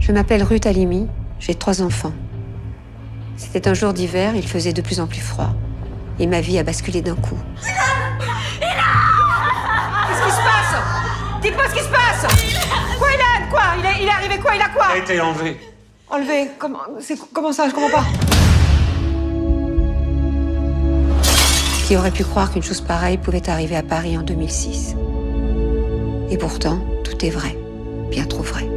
Je m'appelle Ruth Alimi, j'ai trois enfants. C'était un jour d'hiver, il faisait de plus en plus froid. Et ma vie a basculé d'un coup. Qu'est-ce qui se passe? Dites-moi ce qui se passe Quoi, Ilan Quoi? Il est, il est arrivé quoi? Il a quoi? Il a été enlevé. Enlevé? Comment, comment ça? Je comprends pas. Qui aurait pu croire qu'une chose pareille pouvait arriver à Paris en 2006 Et pourtant, tout est vrai, bien trop vrai.